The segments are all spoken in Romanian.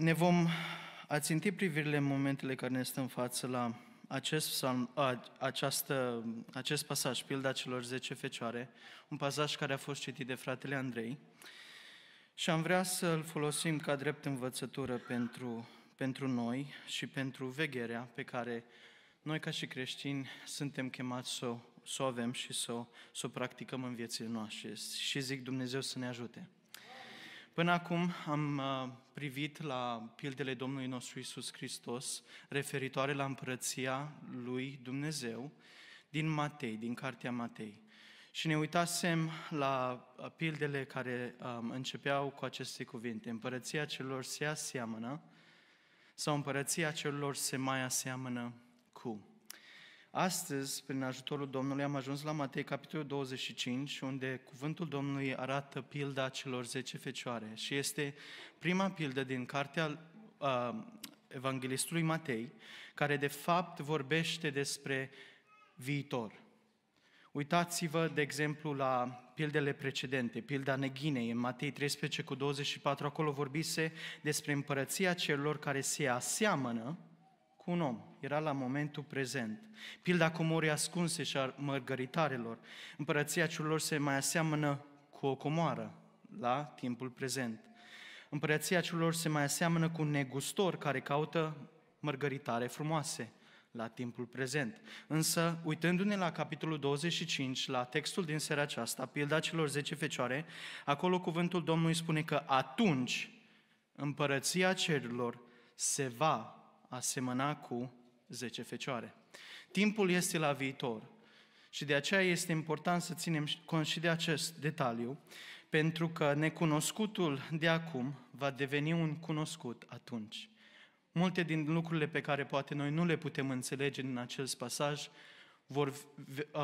Ne vom aținti privirile în momentele care ne stă în față la acest, psalm, a, această, acest pasaj, pilda celor 10 fecioare, un pasaj care a fost citit de fratele Andrei și am vrea să-l folosim ca drept învățătură pentru, pentru noi și pentru vegherea pe care noi ca și creștini suntem chemați să o, să o avem și să o, să o practicăm în viețile noastre. Și zic Dumnezeu să ne ajute. Până acum am uh, privit la pildele Domnului nostru Isus Hristos referitoare la împărăția lui Dumnezeu din Matei, din cartea Matei. Și ne uitasem la uh, pildele care um, începeau cu aceste cuvinte. Împărăția celor se aseamănă sau împărăția celor se mai aseamănă cu. Astăzi, prin ajutorul Domnului, am ajuns la Matei, capitolul 25, unde cuvântul Domnului arată pilda celor 10 fecioare. Și este prima pildă din cartea uh, Evanghelistului Matei, care de fapt vorbește despre viitor. Uitați-vă, de exemplu, la pildele precedente, pilda neghinei în Matei 13 cu 24, acolo vorbise despre împărăția celor care se aseamănă cu un om. Era la momentul prezent. Pilda comorii ascunse și a mărgăritarelor. Împărăția celor se mai aseamănă cu o comoară la timpul prezent. Împărăția celor se mai aseamănă cu un negustor care caută mărgăritare frumoase la timpul prezent. Însă, uitându-ne la capitolul 25, la textul din seara aceasta, pilda celor 10 fecioare, acolo cuvântul Domnului spune că atunci împărăția cerurilor se va asemăna cu 10 fecioare. Timpul este la viitor și de aceea este important să ținem cont și de acest detaliu, pentru că necunoscutul de acum va deveni un cunoscut atunci. Multe din lucrurile pe care poate noi nu le putem înțelege în acest pasaj vor,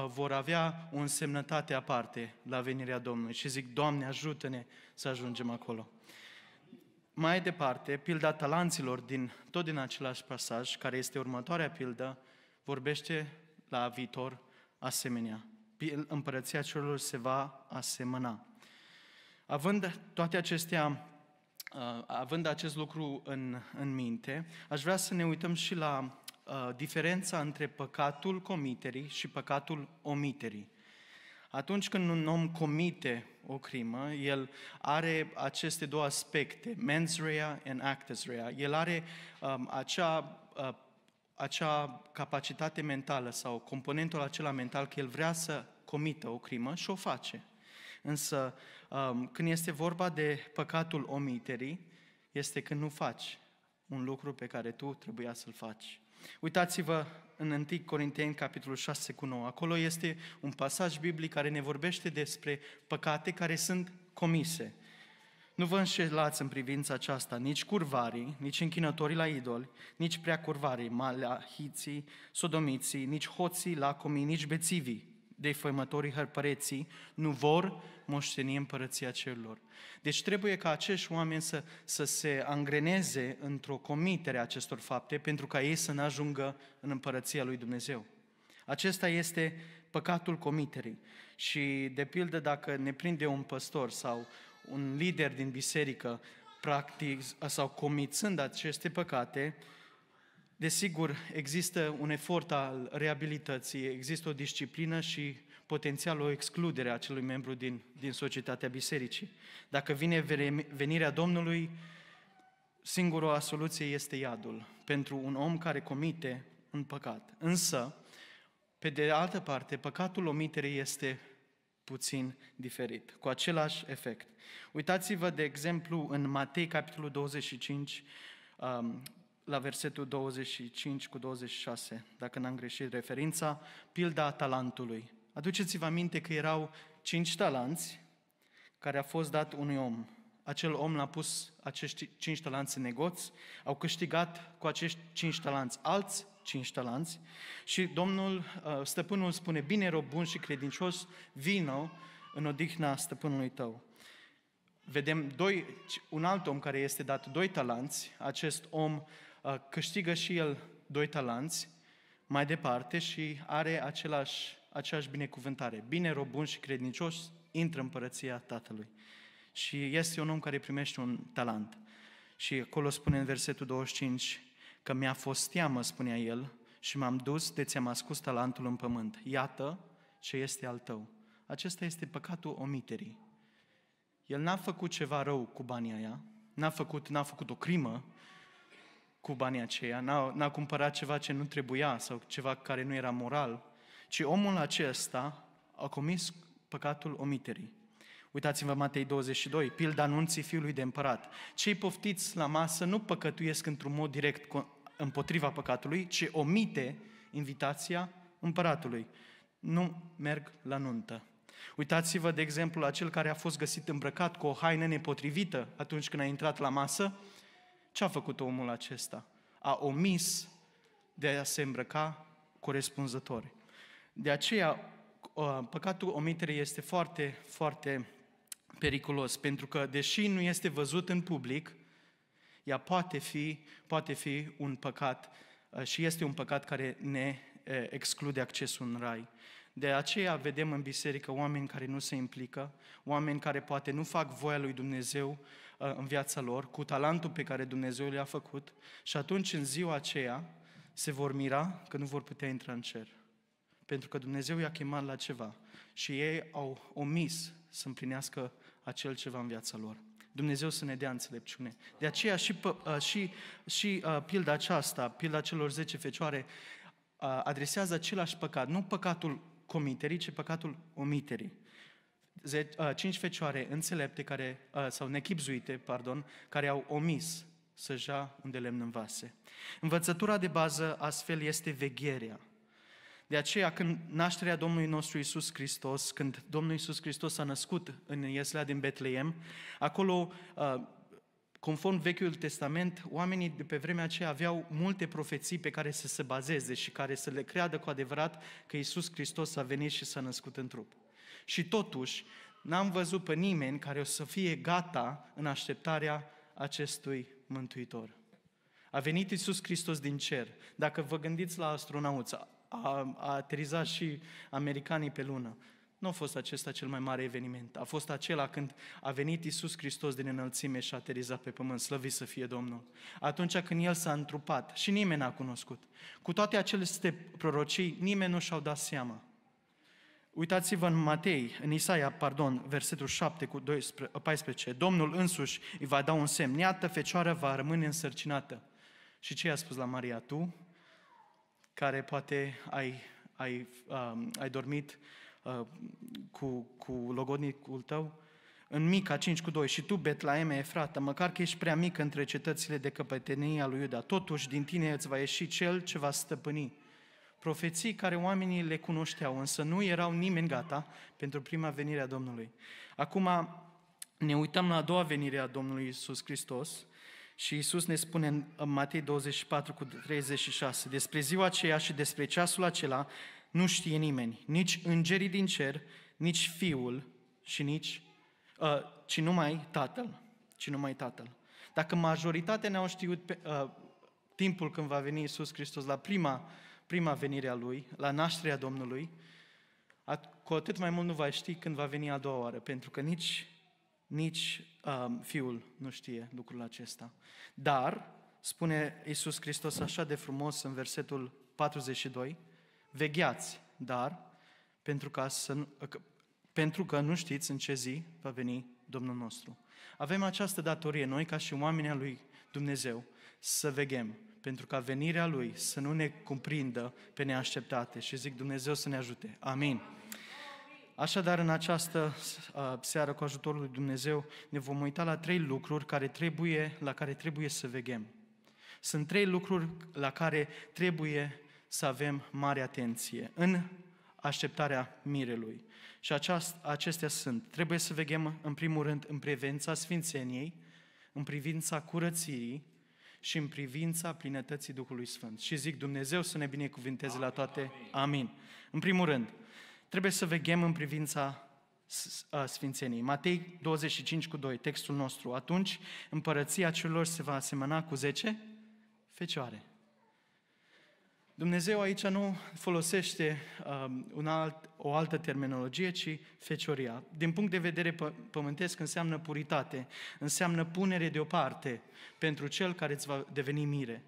vor avea o însemnătate aparte la venirea Domnului. Și zic, Doamne, ajută-ne să ajungem acolo. Mai departe, pilda talanților, din, tot din același pasaj, care este următoarea pildă, vorbește la viitor asemenea. Împărăția celor se va asemăna. Având toate acestea, uh, având acest lucru în, în minte, aș vrea să ne uităm și la uh, diferența între păcatul comiterii și păcatul omiterii. Atunci când un om comite o crimă, el are aceste două aspecte, mens rea and actus rea. El are um, acea, uh, acea capacitate mentală sau componentul acela mental că el vrea să comită o crimă și o face. Însă, um, când este vorba de păcatul omiterii, este când nu faci un lucru pe care tu trebuia să-l faci. Uitați-vă în 1 Corinteni, capitolul 6 cu 9. Acolo este un pasaj biblic care ne vorbește despre păcate care sunt comise. Nu vă înșelați în privința aceasta nici curvarii, nici închinătorii la idoli, nici prea curvarii, malahiții, sodomiții, nici hoții, lacomii, nici bețivii, defăimătorii hărpăreții, nu vor moșteni împărăția cerurilor. Deci trebuie ca acești oameni să, să se angreneze într-o comitere a acestor fapte pentru ca ei să nu ajungă în împărăția lui Dumnezeu. Acesta este păcatul comiterii. Și, de pildă, dacă ne prinde un păstor sau un lider din biserică, practic, sau comițând aceste păcate, Desigur, există un efort al reabilității, există o disciplină și potențial o excludere a acelui membru din, din societatea bisericii. Dacă vine venirea Domnului, singura soluție este iadul pentru un om care comite un păcat. Însă, pe de altă parte, păcatul omiterei este puțin diferit, cu același efect. Uitați-vă, de exemplu, în Matei, capitolul 25, um, la versetul 25 cu 26, dacă n-am greșit referința, pilda talentului. Aduceți-vă aminte că erau cinci talanți care a fost dat unui om. Acel om l-a pus acești cinci talanți în negoț, au câștigat cu acești cinci talanți alți cinci talanți și Domnul, uh, stăpânul spune, bine, rob bun și credincios, vină în odihna stăpânului tău. Vedem doi, un alt om care este dat doi talanți, acest om uh, câștigă și el doi talanți mai departe și are același aceeași binecuvântare. Bine, rob bun și credincios, intră în împărăția Tatălui. Și este un om care primește un talent. Și acolo spune în versetul 25 că mi-a fost teamă, spunea el, și m-am dus de ți-am ascus talentul în pământ. Iată ce este al tău. Acesta este păcatul omiterii. El n-a făcut ceva rău cu banii aia, n-a făcut, n-a făcut o crimă cu banii aceia, n-a, n-a cumpărat ceva ce nu trebuia sau ceva care nu era moral, ci omul acesta a comis păcatul omiterii. Uitați-vă Matei 22, pilda anunții fiului de împărat. Cei poftiți la masă nu păcătuiesc într-un mod direct împotriva păcatului, ci omite invitația împăratului. Nu merg la nuntă. Uitați-vă, de exemplu, la cel care a fost găsit îmbrăcat cu o haină nepotrivită atunci când a intrat la masă. Ce a făcut omul acesta? A omis de a se îmbrăca corespunzător. De aceea, uh, păcatul omiterii este foarte, foarte periculos, pentru că, deși nu este văzut în public, ea poate fi, poate fi un păcat uh, și este un păcat care ne uh, exclude accesul în rai. De aceea vedem în biserică oameni care nu se implică, oameni care poate nu fac voia lui Dumnezeu uh, în viața lor, cu talentul pe care Dumnezeu le-a făcut și atunci în ziua aceea se vor mira că nu vor putea intra în cer. Pentru că Dumnezeu i-a chemat la ceva și ei au omis să împlinească acel ceva în viața lor. Dumnezeu să ne dea înțelepciune. De aceea și, uh, și, și uh, pilda aceasta, pilda celor 10 fecioare, adresează același păcat, nu păcatul comiterii, ci păcatul omiterii. Cinci fecioare înțelepte care, sau nechipzuite, pardon, care au omis să ja unde lemn în vase. Învățătura de bază astfel este vegherea. De aceea, când nașterea Domnului nostru Isus Hristos, când Domnul Isus Hristos a născut în Ieslea din Betleem, acolo Conform Vechiul Testament, oamenii de pe vremea aceea aveau multe profeții pe care să se bazeze și care să le creadă cu adevărat că Isus Hristos a venit și s-a născut în trup. Și totuși, n-am văzut pe nimeni care o să fie gata în așteptarea acestui Mântuitor. A venit Isus Hristos din cer. Dacă vă gândiți la astronauți, a, a aterizat și americanii pe lună. Nu a fost acesta cel mai mare eveniment. A fost acela când a venit Isus Hristos din înălțime și a aterizat pe pământ, slăvit să fie Domnul. Atunci când El s-a întrupat și nimeni n-a cunoscut. Cu toate aceste prorocii, nimeni nu și-au dat seama. Uitați-vă în Matei, în Isaia, pardon, versetul 7 cu 12, 14. Domnul însuși îi va da un semn. Iată, fecioara va rămâne însărcinată. Și ce i-a spus la Maria? Tu, care poate ai, ai, um, ai dormit Uh, cu, cu logodnicul tău, în Mica 5 cu 2, și tu, Betlaeme Efrata, măcar că ești prea mic între cetățile de căpătenie a lui Iuda, totuși din tine îți va ieși cel ce va stăpâni. Profeții care oamenii le cunoșteau, însă nu erau nimeni gata pentru prima venire a Domnului. Acum ne uităm la a doua venire a Domnului Isus Hristos și Isus ne spune în Matei 24 cu 36, despre ziua aceea și despre ceasul acela nu știe nimeni, nici îngerii din cer, nici Fiul și nici, uh, ci numai Tatăl, ci numai Tatăl. Dacă majoritatea ne-au știut pe, uh, timpul când va veni Isus Hristos la prima, prima venire a Lui, la nașterea Domnului, at- cu atât mai mult nu va ști când va veni a doua oară, pentru că nici, nici uh, Fiul nu știe lucrul acesta. Dar, spune Isus Hristos așa de frumos în versetul 42, vegheați, dar pentru, ca să, pentru că nu știți în ce zi va veni Domnul nostru. Avem această datorie, noi ca și oamenii lui Dumnezeu, să veghem, pentru ca venirea Lui să nu ne cuprindă pe neașteptate. Și zic Dumnezeu să ne ajute. Amin. Așadar, în această uh, seară, cu ajutorul lui Dumnezeu, ne vom uita la trei lucruri care trebuie, la care trebuie să veghem. Sunt trei lucruri la care trebuie să avem mare atenție în așteptarea mirelui. Și aceast, acestea sunt. Trebuie să veghem, în primul rând, în privința sfințeniei, în privința curățirii și în privința plinătății Duhului Sfânt. Și zic Dumnezeu să ne binecuvinteze la toate. Amin. În primul rând, trebuie să veghem în privința Sfințeniei. Matei 25 cu 2, textul nostru. Atunci împărăția celor se va asemăna cu 10 fecioare. Dumnezeu aici nu folosește um, un alt, o altă terminologie, ci fecioria. Din punct de vedere pă- pământesc înseamnă puritate, înseamnă punere deoparte pentru cel care îți va deveni mire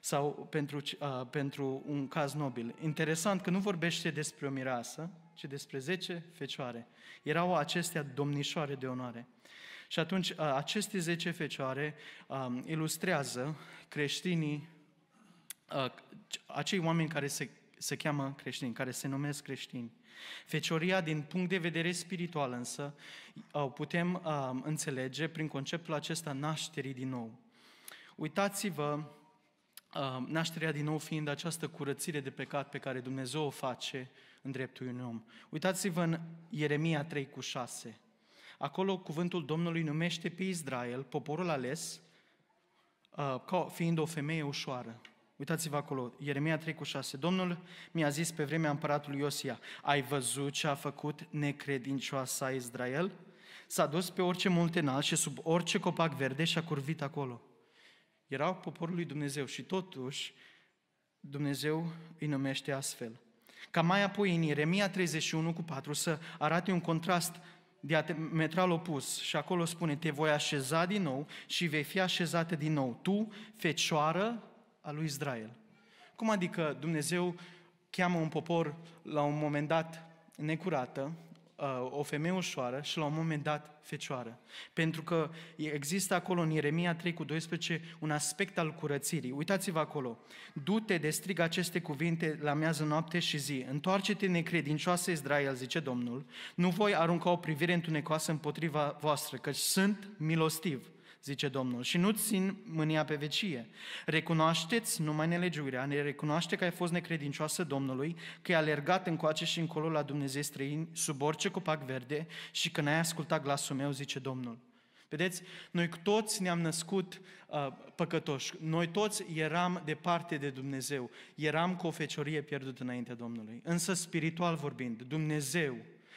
sau pentru, uh, pentru un caz nobil. Interesant că nu vorbește despre o mireasă, ci despre 10 fecioare. Erau acestea domnișoare de onoare. Și atunci uh, aceste 10 fecioare um, ilustrează creștinii uh, acei oameni care se, se cheamă creștini, care se numesc creștini. Fecioria, din punct de vedere spiritual însă, o putem uh, înțelege prin conceptul acesta nașterii din nou. Uitați-vă, uh, nașterea din nou fiind această curățire de pecat pe care Dumnezeu o face în dreptul unui om. Uitați-vă în Ieremia 3 cu 6. Acolo cuvântul Domnului numește pe Israel, poporul ales, uh, ca fiind o femeie ușoară. Uitați-vă acolo, Ieremia 3 cu 6. Domnul mi-a zis pe vremea împăratului Iosia, ai văzut ce a făcut necredincioasa Israel? S-a dus pe orice munte înalt și sub orice copac verde și a curvit acolo. Erau poporul lui Dumnezeu și totuși Dumnezeu îi numește astfel. Ca mai apoi în Ieremia 31 cu 4 să arate un contrast diametral opus și acolo spune, te voi așeza din nou și vei fi așezată din nou, tu, fecioară a lui Israel. Cum adică Dumnezeu cheamă un popor la un moment dat necurată, uh, o femeie ușoară și la un moment dat fecioară. Pentru că există acolo în Ieremia 3 cu 12 un aspect al curățirii. Uitați-vă acolo. Du-te de strig aceste cuvinte la miază noapte și zi. Întoarce-te necredincioasă Israel, zice Domnul. Nu voi arunca o privire întunecoasă împotriva voastră, căci sunt milostiv zice Domnul, și nu țin mânia pe vecie. Recunoașteți numai nelegiuirea, ne recunoaște că ai fost necredincioasă Domnului, că ai alergat încoace și încolo la Dumnezei străini sub orice copac verde și că n-ai ascultat glasul meu, zice Domnul. Vedeți, noi toți ne-am născut uh, păcătoși, noi toți eram departe de Dumnezeu, eram cu o feciorie pierdută înaintea Domnului. Însă, spiritual vorbind, Dumnezeu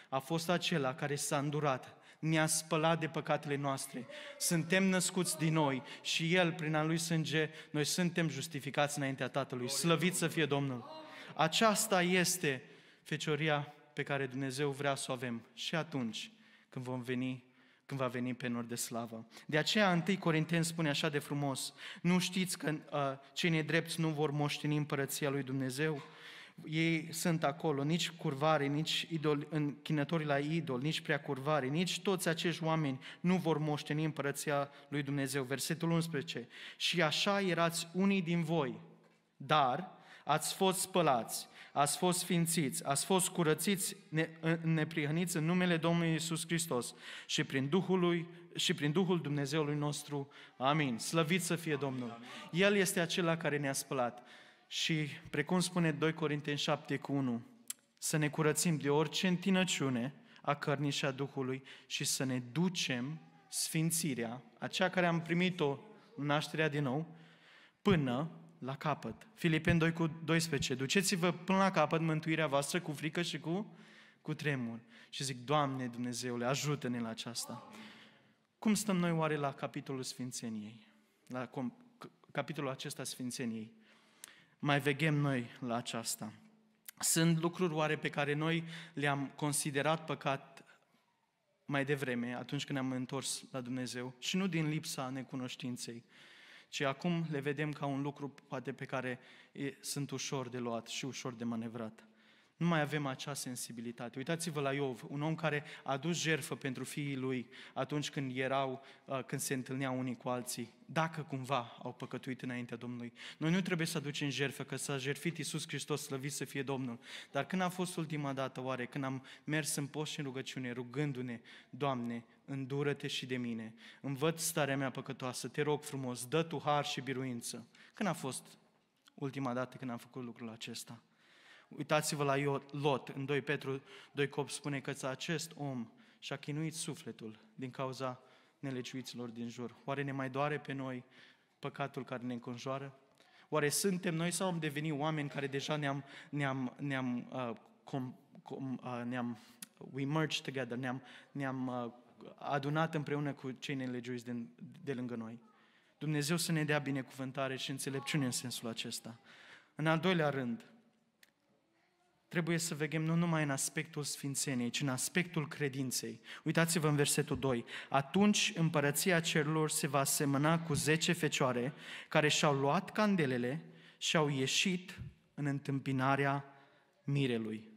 a fost acela care s-a îndurat ne-a spălat de păcatele noastre. Suntem născuți din noi și El, prin al Lui sânge, noi suntem justificați înaintea Tatălui. Slăvit să fie Domnul! Aceasta este fecioria pe care Dumnezeu vrea să o avem și atunci când vom veni când va veni pe nord de slavă. De aceea, 1 Corinteni spune așa de frumos, nu știți că uh, cei nedrepți nu vor moșteni împărăția lui Dumnezeu? Ei sunt acolo, nici curvare, nici idol, închinătorii la idol, nici prea curvare, nici toți acești oameni nu vor moșteni împărăția lui Dumnezeu. Versetul 11. Și așa erați unii din voi, dar ați fost spălați, ați fost sfințiți, ați fost curățiți, ne, neprihăniți în numele Domnului Isus Hristos și prin Duhul lui și prin Duhul Dumnezeului nostru. Amin. Slăvit să fie Domnul. El este acela care ne-a spălat. Și, precum spune 2 Corinteni 7 cu 1, să ne curățim de orice întinăciune a cărnii și a Duhului și să ne ducem sfințirea, aceea care am primit-o în nașterea din nou, până la capăt. Filipeni 2 cu 12. Duceți-vă până la capăt mântuirea voastră cu frică și cu, cu tremur. Și zic, Doamne Dumnezeule, ajută-ne la aceasta. Cum stăm noi oare la capitolul Sfințeniei? La capitolul acesta Sfințeniei? Mai veghem noi la aceasta. Sunt lucruri oare pe care noi le-am considerat păcat mai devreme, atunci când ne-am întors la Dumnezeu, și nu din lipsa necunoștinței, ci acum le vedem ca un lucru poate pe care e, sunt ușor de luat și ușor de manevrat. Nu mai avem acea sensibilitate. Uitați-vă la Iov, un om care a adus jertfă pentru fiii lui atunci când erau, uh, când se întâlneau unii cu alții, dacă cumva au păcătuit înaintea Domnului. Noi nu trebuie să aducem jertfă, că s-a jertfit Iisus Hristos, slăvit să fie Domnul. Dar când a fost ultima dată, oare, când am mers în post și în rugăciune, rugându-ne, Doamne, îndură-te și de mine, învăț starea mea păcătoasă, te rog frumos, dă Tu har și biruință. Când a fost ultima dată când am făcut lucrul acesta? Uitați-vă la Lot, în 2 Petru 2 Cop spune că acest om și-a chinuit sufletul din cauza nelegiuiților din jur. Oare ne mai doare pe noi păcatul care ne înconjoară? Oare suntem noi sau am devenit oameni care deja ne-am, ne-am, ne-am, uh, com, com, uh, ne-am we merged together, ne-am, ne-am uh, adunat împreună cu cei nelegiuiți de, de lângă noi? Dumnezeu să ne dea binecuvântare și înțelepciune în sensul acesta. În al doilea rând, trebuie să vegem nu numai în aspectul sfințeniei, ci în aspectul credinței. Uitați-vă în versetul 2. Atunci împărăția cerurilor se va semăna cu zece fecioare care și-au luat candelele și au ieșit în întâmpinarea mirelui.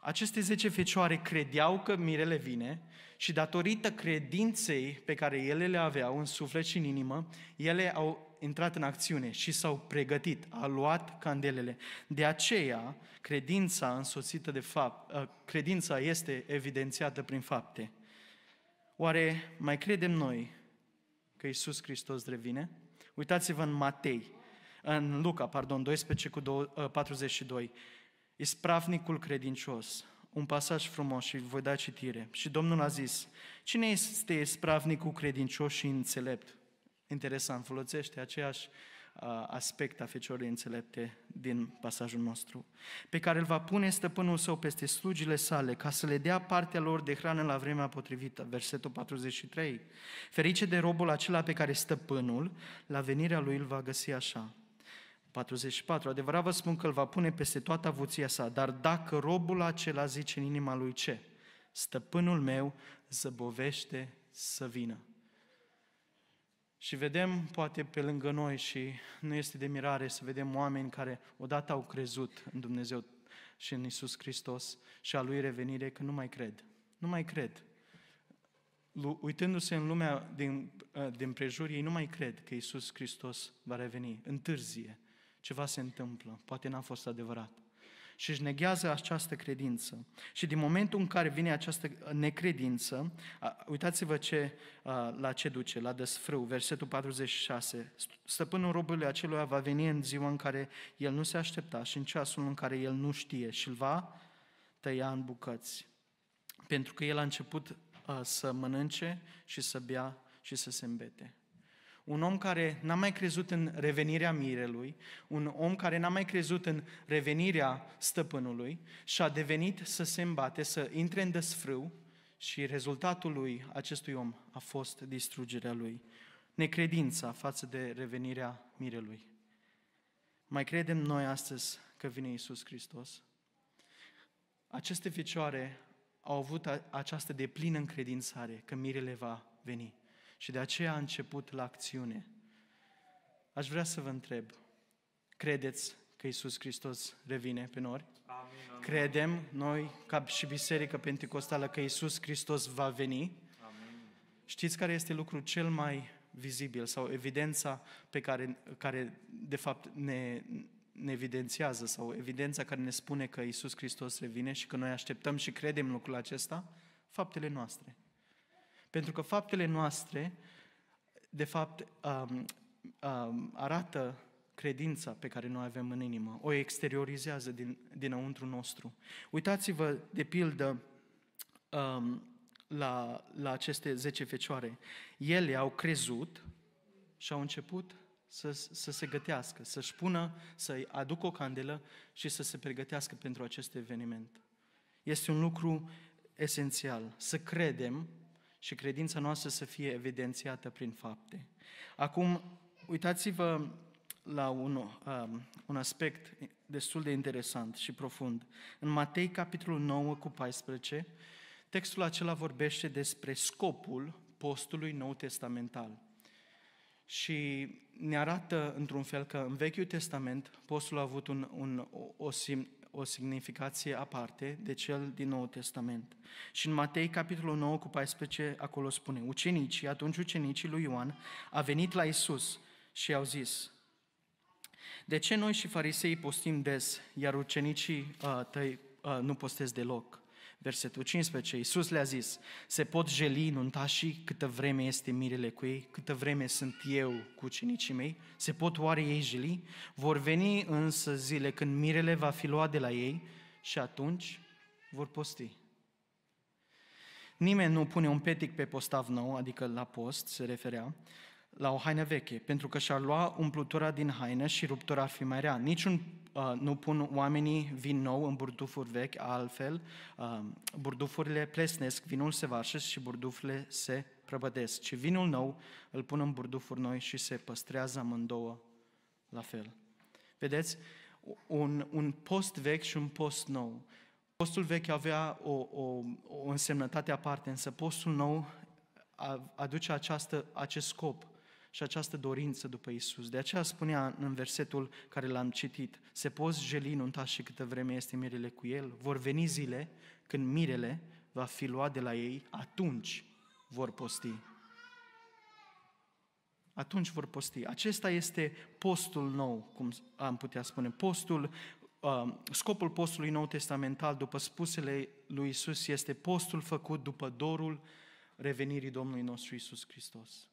Aceste zece fecioare credeau că mirele vine și datorită credinței pe care ele le aveau în suflet și în inimă, ele au intrat în acțiune și s-au pregătit, au luat candelele. De aceea, credința însoțită de fapt, ă, credința este evidențiată prin fapte. Oare mai credem noi că Isus Hristos revine? Uitați-vă în Matei, în Luca, pardon, 12 cu 42. Ispravnicul credincios, un pasaj frumos și voi da citire. Și Domnul a zis, cine este ispravnicul credincios și înțelept? Interesant, folosește aceeași aspect a feciorii înțelepte din pasajul nostru, pe care îl va pune stăpânul său peste slugile sale, ca să le dea partea lor de hrană la vremea potrivită. Versetul 43. Ferice de robul acela pe care stăpânul, la venirea lui, îl va găsi așa. 44. Adevărat vă spun că îl va pune peste toată avuția sa, dar dacă robul acela zice în inima lui ce? Stăpânul meu zăbovește să vină. Și vedem, poate pe lângă noi, și nu este de mirare să vedem oameni care odată au crezut în Dumnezeu și în Isus Hristos și a Lui revenire, că nu mai cred. Nu mai cred. Uitându-se în lumea din, din prejur, ei nu mai cred că Isus Hristos va reveni. Întârzie ceva se întâmplă, poate n-a fost adevărat. Și își neghează această credință. Și din momentul în care vine această necredință, uitați-vă ce, la ce duce, la desfrâu, versetul 46. Stăpânul robului acelui va veni în ziua în care el nu se aștepta și în ceasul în care el nu știe și îl va tăia în bucăți. Pentru că el a început să mănânce și să bea și să se îmbete un om care n-a mai crezut în revenirea mirelui, un om care n-a mai crezut în revenirea stăpânului și a devenit să se îmbate, să intre în desfrâu și rezultatul lui, acestui om, a fost distrugerea lui. Necredința față de revenirea mirelui. Mai credem noi astăzi că vine Isus Hristos? Aceste ficioare au avut această deplină încredințare că mirele va veni. Și de aceea a început la acțiune. Aș vrea să vă întreb, credeți că Isus Hristos revine pe nori? Amin, amin. Credem noi, ca și Biserică Pentecostală, că Isus Hristos va veni? Amin. Știți care este lucrul cel mai vizibil sau evidența pe care, care de fapt ne, ne evidențiază sau evidența care ne spune că Isus Hristos revine și că noi așteptăm și credem lucrul acesta? Faptele noastre. Pentru că faptele noastre, de fapt, um, um, arată credința pe care noi avem în inimă, o exteriorizează din, dinăuntru nostru. Uitați-vă, de pildă, um, la, la aceste zece fecioare. Ele au crezut și au început să, să se gătească, să-și pună, să aducă o candelă și să se pregătească pentru acest eveniment. Este un lucru esențial, să credem și credința noastră să fie evidențiată prin fapte. Acum, uitați-vă la un, um, un aspect destul de interesant și profund. În Matei, capitolul 9 cu 14, textul acela vorbește despre scopul postului nou testamental. Și ne arată, într-un fel, că în Vechiul Testament postul a avut un, un, o, o semnificație aparte de cel din Noul Testament. Și în Matei, capitolul 9 cu 14, acolo spune, ucenicii, atunci ucenicii lui Ioan, a venit la Isus și i-au zis, de ce noi și farisei postim des, iar ucenicii uh, tăi uh, nu postez deloc? Versetul 15, Iisus le-a zis, se pot jeli nuntașii câtă vreme este mirele cu ei, câtă vreme sunt eu cu ucenicii mei? Se pot oare ei jeli? Vor veni însă zile când mirele va fi luat de la ei și atunci vor posti. Nimeni nu pune un petic pe postav nou, adică la post se referea, la o haină veche, pentru că și-ar lua umplutura din haină și ruptura ar fi mai rea. Niciun uh, nu pun oamenii vin nou în burdufuri vechi, altfel uh, burdufurile plesnesc, vinul se varsă și burdufurile se prăbădesc. Ci vinul nou îl pun în burdufuri noi și se păstrează amândouă la fel. Vedeți? Un, un post vechi și un post nou. Postul vechi avea o, o, o însemnătate aparte, însă postul nou aduce această, acest scop și această dorință după Isus. De aceea spunea în versetul care l-am citit, se poți jeli nunta și câtă vreme este mirele cu el, vor veni zile când mirele va fi luat de la ei, atunci vor posti. Atunci vor posti. Acesta este postul nou, cum am putea spune. Postul, uh, scopul postului nou testamental, după spusele lui Isus, este postul făcut după dorul revenirii Domnului nostru Isus Hristos.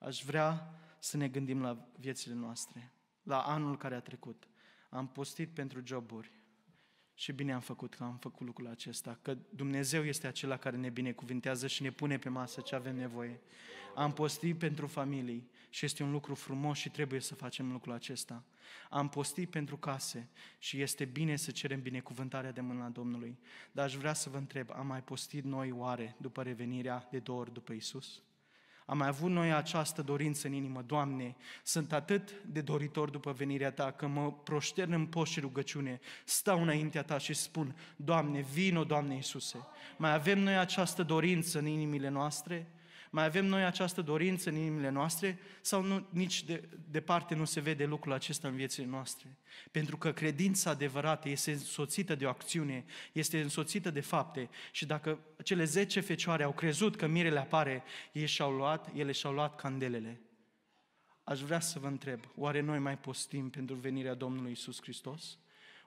Aș vrea să ne gândim la viețile noastre, la anul care a trecut. Am postit pentru joburi, și bine am făcut că am făcut lucrul acesta, că Dumnezeu este acela care ne binecuvintează și ne pune pe masă ce avem nevoie. Am postit pentru familii și este un lucru frumos și trebuie să facem lucrul acesta. Am postit pentru case și este bine să cerem binecuvântarea de mâna Domnului. Dar aș vrea să vă întreb, am mai postit noi oare după revenirea de două ori după Isus? Am mai avut noi această dorință în inimă, Doamne, sunt atât de doritor după venirea Ta, că mă proștern în post și rugăciune, stau înaintea Ta și spun, Doamne, vino, Doamne Iisuse. Mai avem noi această dorință în inimile noastre? Mai avem noi această dorință în inimile noastre sau nu, nici de, departe nu se vede lucrul acesta în viețile noastre? Pentru că credința adevărată este însoțită de o acțiune, este însoțită de fapte și dacă cele zece fecioare au crezut că mirele apare, ei și-au luat, ele și-au luat candelele. Aș vrea să vă întreb, oare noi mai postim pentru venirea Domnului Isus Hristos?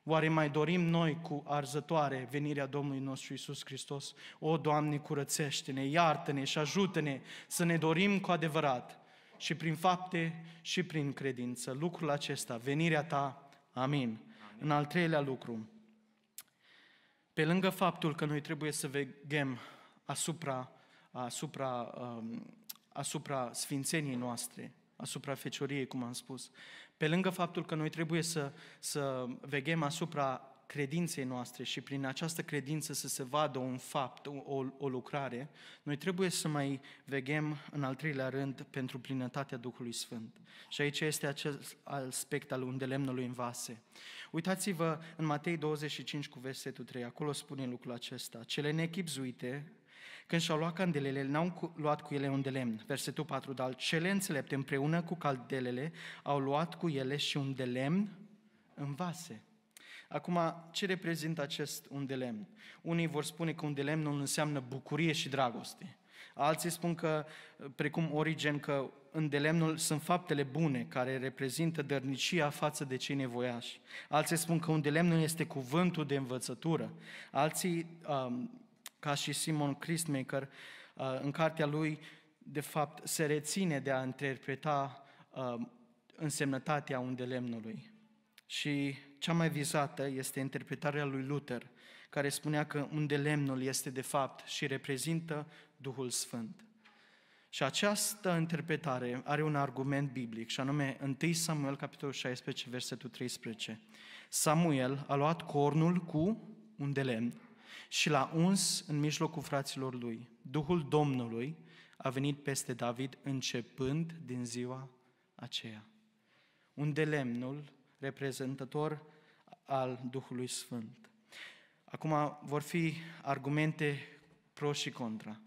Oare mai dorim noi cu arzătoare venirea Domnului nostru Isus Hristos? O, Doamne, curățește-ne, iartă-ne și ajută-ne să ne dorim cu adevărat și prin fapte și prin credință. Lucrul acesta, venirea Ta, amin. amin. În al treilea lucru, pe lângă faptul că noi trebuie să veghem asupra, asupra, um, asupra sfințeniei noastre, asupra fecioriei, cum am spus, pe lângă faptul că noi trebuie să, să veghem asupra credinței noastre și prin această credință să se vadă un fapt, o, o lucrare, noi trebuie să mai veghem în al treilea rând pentru plinătatea Duhului Sfânt. Și aici este acel aspect al undelemnului în vase. Uitați-vă în Matei 25 cu versetul 3, acolo spune lucrul acesta. Cele nechipzuite când și-au luat candelele, n-au luat cu ele un de lemn. Versetul 4, dar cele înțelepte împreună cu candelele au luat cu ele și un de lemn în vase. Acum, ce reprezintă acest un de lemn? Unii vor spune că un de lemnul înseamnă bucurie și dragoste. Alții spun că, precum Origen, că în delemnul sunt faptele bune care reprezintă dărnicia față de cei nevoiași. Alții spun că un delemnul este cuvântul de învățătură. Alții um, ca și Simon Christmaker, uh, în cartea lui, de fapt, se reține de a interpreta uh, însemnătatea undelemnului. Și cea mai vizată este interpretarea lui Luther, care spunea că undelemnul este de fapt și reprezintă Duhul Sfânt. Și această interpretare are un argument biblic, și anume 1 Samuel, capitolul 16, versetul 13. Samuel a luat cornul cu un de lemn și l-a uns în mijlocul fraților lui. Duhul Domnului a venit peste David începând din ziua aceea. Un de lemnul reprezentator al Duhului Sfânt. Acum vor fi argumente pro și contra.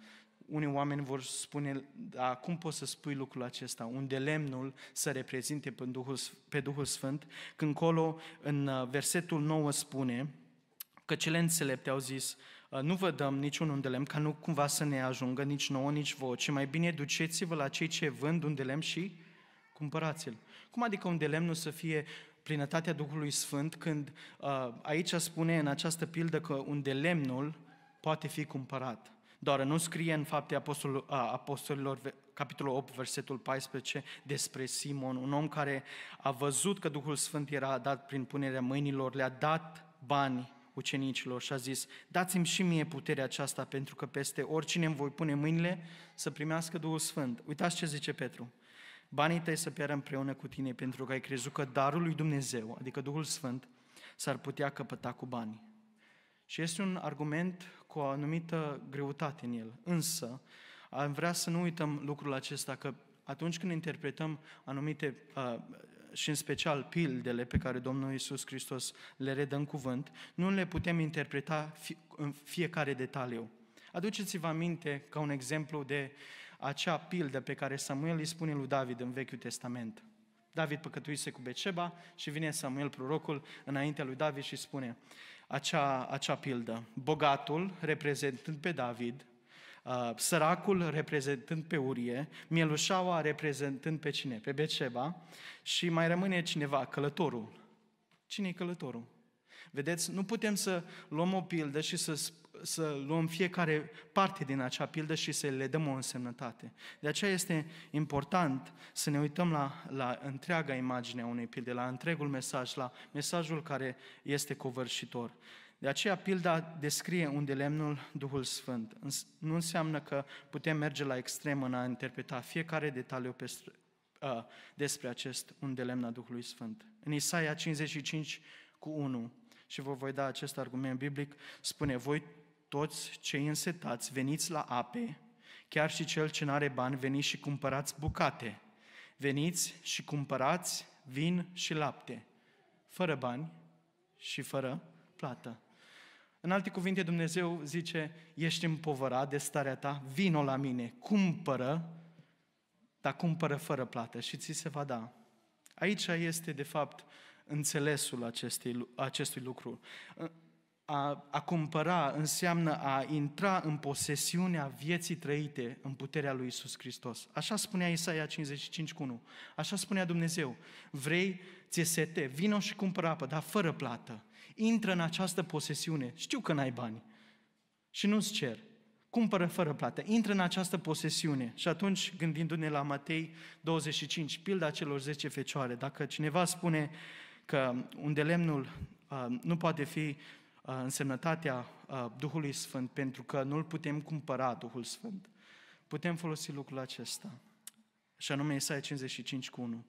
Unii oameni vor spune, da, cum poți să spui lucrul acesta? Unde lemnul să reprezinte pe Duhul, pe Duhul Sfânt, când colo în uh, versetul 9 spune, că cele înțelepte au zis, ă, nu vă dăm niciun de lemn, ca nu cumva să ne ajungă nici nouă, nici vouă, ci mai bine duceți-vă la cei ce vând un de lemn și cumpărați-l. Cum adică un de lemn nu să fie plinătatea Duhului Sfânt, când uh, aici spune în această pildă că un de lemnul poate fi cumpărat. Doar nu scrie în fapte apostol, uh, apostolilor, capitolul 8, versetul 14, despre Simon, un om care a văzut că Duhul Sfânt era dat prin punerea mâinilor, le-a dat bani ucenicilor și a zis, dați-mi și mie puterea aceasta pentru că peste oricine îmi voi pune mâinile să primească Duhul Sfânt. Uitați ce zice Petru. Banii tăi să piară împreună cu tine pentru că ai crezut că darul lui Dumnezeu, adică Duhul Sfânt, s-ar putea căpăta cu banii. Și este un argument cu o anumită greutate în el. Însă, am vrea să nu uităm lucrul acesta, că atunci când interpretăm anumite uh, și în special pildele pe care Domnul Isus Hristos le redă în cuvânt, nu le putem interpreta în fiecare detaliu. Aduceți-vă aminte ca un exemplu de acea pildă pe care Samuel îi spune lui David în Vechiul Testament. David păcătuise cu Beceba și vine Samuel prorocul înaintea lui David și spune acea, acea pildă. Bogatul, reprezentând pe David, uh, săracul reprezentând pe Urie, mielușaua reprezentând pe cine? Pe Beceba și mai rămâne cineva, călătorul. Cine e călătorul? Vedeți, nu putem să luăm o pildă și să să luăm fiecare parte din acea pildă și să le dăm o însemnătate. De aceea este important să ne uităm la, la întreaga imagine a unei pilde, la întregul mesaj, la mesajul care este covârșitor. De aceea pilda descrie unde lemnul Duhul Sfânt. Nu înseamnă că putem merge la extrem în a interpreta fiecare detaliu pe, uh, despre acest unde lemn Duhului Sfânt. În Isaia 55 cu 1, și vă voi da acest argument biblic, spune, voi toți cei însetați, veniți la ape, chiar și cel ce nu are bani, veniți și cumpărați bucate. Veniți și cumpărați vin și lapte, fără bani și fără plată. În alte cuvinte, Dumnezeu zice, ești împovărat de starea ta, vino la mine, cumpără, dar cumpără fără plată și ți se va da. Aici este, de fapt, înțelesul acestui, acestui lucru a, a cumpăra înseamnă a intra în posesiunea vieții trăite în puterea lui Isus Hristos. Așa spunea Isaia 55 cu 1. Așa spunea Dumnezeu. Vrei, ți sete, vino și cumpără apă, dar fără plată. Intră în această posesiune. Știu că n-ai bani și nu-ți cer. Cumpără fără plată. Intră în această posesiune. Și atunci, gândindu-ne la Matei 25, pilda celor 10 fecioare, dacă cineva spune că unde lemnul uh, nu poate fi însemnătatea Duhului Sfânt, pentru că nu-L putem cumpăra, Duhul Sfânt, putem folosi lucrul acesta. Și anume Isaia 55 cu 1.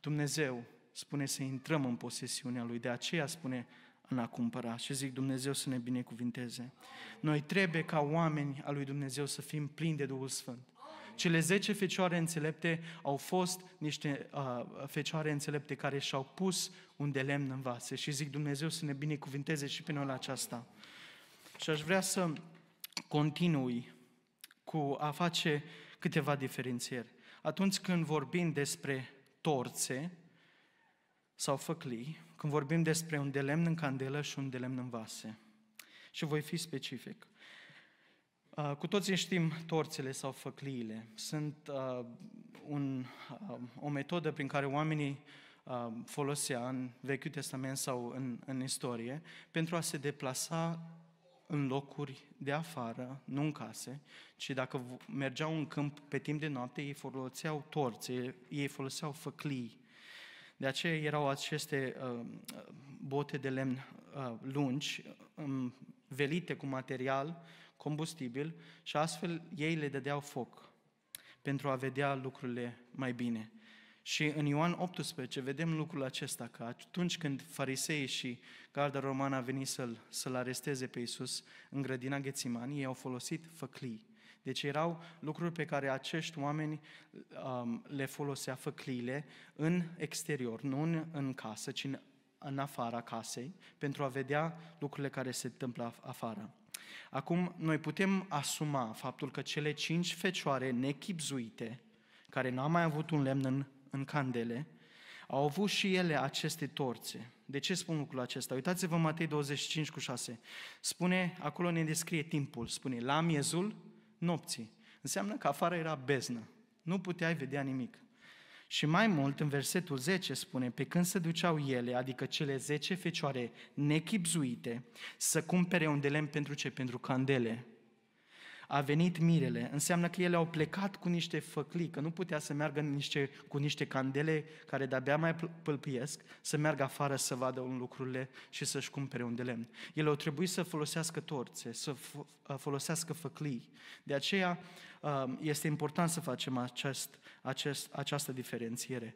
Dumnezeu spune să intrăm în posesiunea Lui, de aceea spune în a cumpăra. Și zic Dumnezeu să ne binecuvinteze. Noi trebuie ca oameni al lui Dumnezeu să fim plini de Duhul Sfânt. Cele zece fecioare înțelepte au fost niște uh, fecioare înțelepte care și-au pus un de lemn în vase și zic Dumnezeu să ne binecuvinteze și pe noi la aceasta. Și aș vrea să continui cu a face câteva diferențieri. Atunci când vorbim despre torțe sau făclii, când vorbim despre un de lemn în candelă și un de lemn în vase. Și voi fi specific. Uh, cu toții știm torțele sau făcliile. Sunt uh, un, uh, o metodă prin care oamenii uh, folosea în Vechiul Testament sau în, în istorie pentru a se deplasa în locuri de afară, nu în case, ci dacă mergeau în câmp pe timp de noapte, ei foloseau torțe, ei foloseau făclii. De aceea erau aceste uh, bote de lemn uh, lungi, um, velite cu material, combustibil și astfel ei le dădeau foc pentru a vedea lucrurile mai bine. Și în Ioan 18 vedem lucrul acesta, că atunci când fariseii și garda romană a venit să-l, să-l aresteze pe Iisus în grădina Ghețimani, ei au folosit făclii. Deci erau lucruri pe care acești oameni um, le folosea făcliile în exterior, nu în, în casă, ci în, în afara casei, pentru a vedea lucrurile care se întâmplă afară. Acum, noi putem asuma faptul că cele cinci fecioare nechipzuite, care n-au mai avut un lemn în, în candele, au avut și ele aceste torțe. De ce spun lucrul acesta? Uitați-vă Matei 25 cu 6. Spune, acolo ne descrie timpul, spune, la miezul nopții. Înseamnă că afară era beznă. Nu puteai vedea nimic. Și mai mult, în versetul 10 spune, pe când se duceau ele, adică cele 10 fecioare nechipzuite, să cumpere un de lemn pentru ce? Pentru candele. A venit mirele, înseamnă că ele au plecat cu niște făclii, că nu putea să meargă niște, cu niște candele care de-abia mai pâlpiesc, să meargă afară să vadă un lucrurile și să-și cumpere un de lemn. Ele au trebuit să folosească torțe, să folosească făclii. De aceea este important să facem acest, acest, această diferențiere.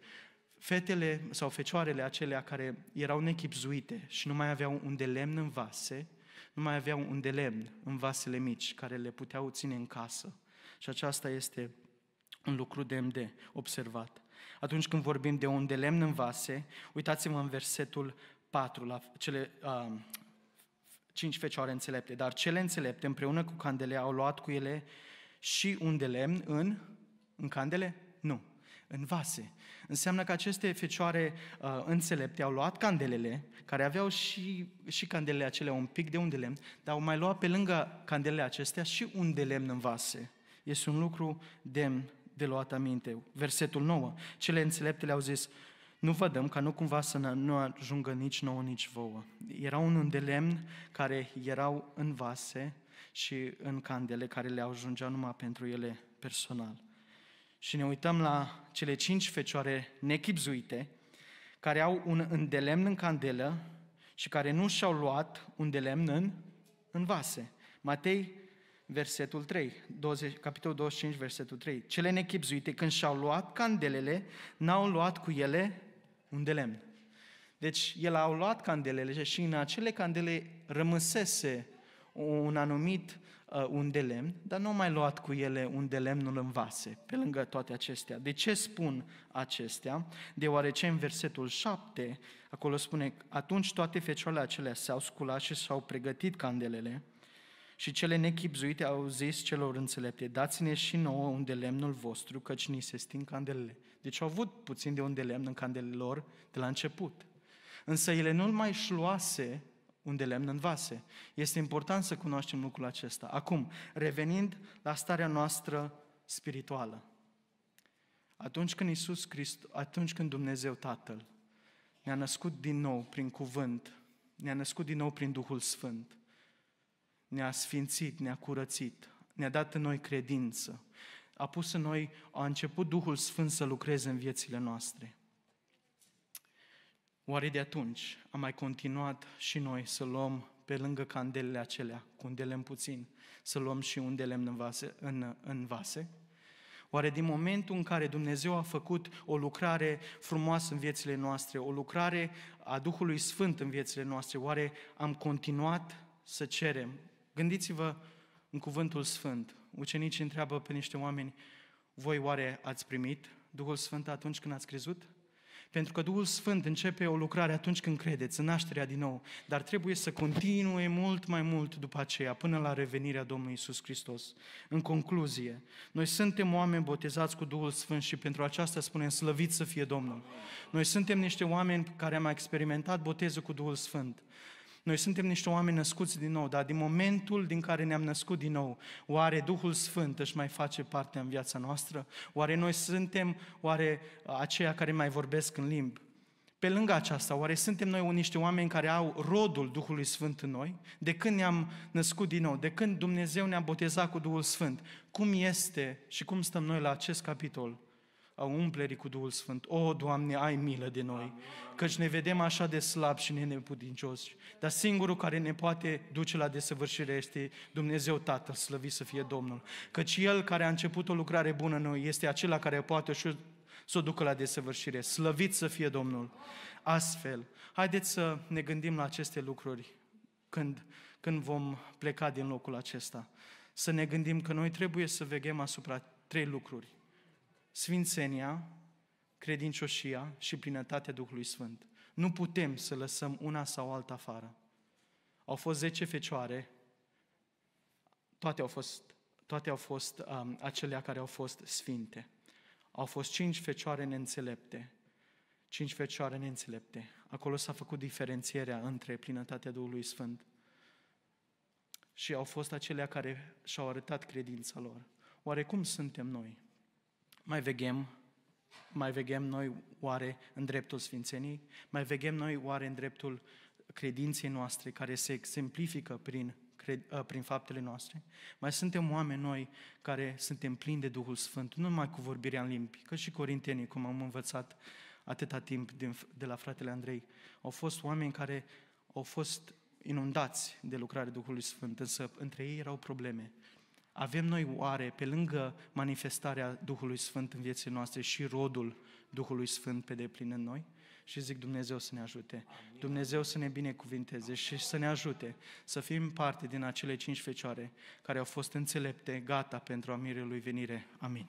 Fetele sau fecioarele acelea care erau nechipzuite și nu mai aveau un de lemn în vase, nu mai aveau un de lemn în vasele mici care le puteau ține în casă. Și aceasta este un lucru demn de observat. Atunci când vorbim de un de lemn în vase, uitați-vă în versetul 4, la cele uh, cinci fecioare înțelepte. Dar cele înțelepte împreună cu candele au luat cu ele și un de lemn în, în candele? Nu, în vase. Înseamnă că aceste fecioare uh, înțelepte au luat candelele, care aveau și, și candelele acelea un pic de un de lemn, dar au mai luat pe lângă candelele acestea și un de lemn în vase. Este un lucru demn de luat aminte. Versetul 9. Cele înțelepte le-au zis, nu vă dăm ca nu cumva să nu ajungă nici nouă, nici vouă. Era un de lemn care erau în vase și în candele care le ajungeau numai pentru ele personal. Și ne uităm la cele cinci fecioare nechipzuite, care au un îndelemn în candelă și care nu și-au luat un delemn în, în vase. Matei, versetul 3, 20, capitolul 25, versetul 3. Cele nechipzuite, când și-au luat candelele, n-au luat cu ele un de lemn. Deci el a luat candelele și în acele candele rămăsese un anumit uh, un de lemn, dar nu a mai luat cu ele un de lemnul în vase, pe lângă toate acestea. De ce spun acestea? Deoarece în versetul 7, acolo spune, atunci toate fecioarele acelea s-au sculat și s-au pregătit candelele și cele nechipzuite au zis celor înțelepte, dați-ne și nouă un de lemnul vostru, căci ni se sting candelele. Deci au avut puțin de un de lemn în candelele lor de la început. Însă ele nu mai își șluase un de lemn în vase. Este important să cunoaștem lucrul acesta. Acum, revenind la starea noastră spirituală. Atunci când Isus Christ, atunci când Dumnezeu Tatăl ne-a născut din nou prin cuvânt, ne-a născut din nou prin Duhul Sfânt, ne-a sfințit, ne-a curățit, ne-a dat în noi credință, a pus în noi, a început Duhul Sfânt să lucreze în viețile noastre. Oare de atunci am mai continuat și noi să luăm pe lângă candelele acelea, cu un de lemn puțin, să luăm și un de lemn în vase? În, în vase? Oare din momentul în care Dumnezeu a făcut o lucrare frumoasă în viețile noastre, o lucrare a Duhului Sfânt în viețile noastre, oare am continuat să cerem? Gândiți-vă în cuvântul Sfânt. Ucenicii întreabă pe niște oameni, voi oare ați primit Duhul Sfânt atunci când ați crezut? Pentru că Duhul Sfânt începe o lucrare atunci când credeți, în nașterea din nou, dar trebuie să continue mult mai mult după aceea, până la revenirea Domnului Isus Hristos. În concluzie, noi suntem oameni botezați cu Duhul Sfânt și pentru aceasta spunem slăvit să fie Domnul. Noi suntem niște oameni care am experimentat botezul cu Duhul Sfânt. Noi suntem niște oameni născuți din nou, dar din momentul din care ne-am născut din nou, oare Duhul Sfânt își mai face parte în viața noastră? Oare noi suntem oare aceia care mai vorbesc în limbi? Pe lângă aceasta, oare suntem noi niște oameni care au rodul Duhului Sfânt în noi? De când ne-am născut din nou, de când Dumnezeu ne-a botezat cu Duhul Sfânt, cum este și cum stăm noi la acest capitol? A umplerii cu Duhul Sfânt. O, Doamne, ai milă de noi, căci ne vedem așa de slab și neputincioși. Dar singurul care ne poate duce la desăvârșire este Dumnezeu Tatăl, slăvit să fie Domnul. Căci El care a început o lucrare bună în noi este acela care poate și să o ducă la desăvârșire. Slăvit să fie Domnul. Astfel, haideți să ne gândim la aceste lucruri când, când vom pleca din locul acesta. Să ne gândim că noi trebuie să veghem asupra trei lucruri sfințenia, credincioșia și plinătatea Duhului Sfânt. Nu putem să lăsăm una sau alta afară. Au fost zece fecioare, toate au fost, toate au fost um, acelea care au fost sfinte. Au fost cinci fecioare neînțelepte, cinci fecioare neînțelepte. Acolo s-a făcut diferențierea între plinătatea Duhului Sfânt. Și au fost acelea care și-au arătat credința lor. Oare cum suntem noi? Mai veghem, mai veghem noi oare în dreptul Sfințenii? Mai veghem noi oare în dreptul credinței noastre care se exemplifică prin, cred, uh, prin faptele noastre? Mai suntem oameni noi care suntem plini de Duhul Sfânt, nu numai cu vorbirea în limbi, că și corintenii, cum am învățat atâta timp din, de la fratele Andrei, au fost oameni care au fost inundați de lucrarea Duhului Sfânt, însă între ei erau probleme. Avem noi oare, pe lângă manifestarea Duhului Sfânt în viețile noastre, și rodul Duhului Sfânt pe deplin în noi? Și zic Dumnezeu să ne ajute, Amin. Dumnezeu să ne binecuvinteze și să ne ajute să fim parte din acele cinci fecioare care au fost înțelepte, gata pentru a mirelui venire. Amin.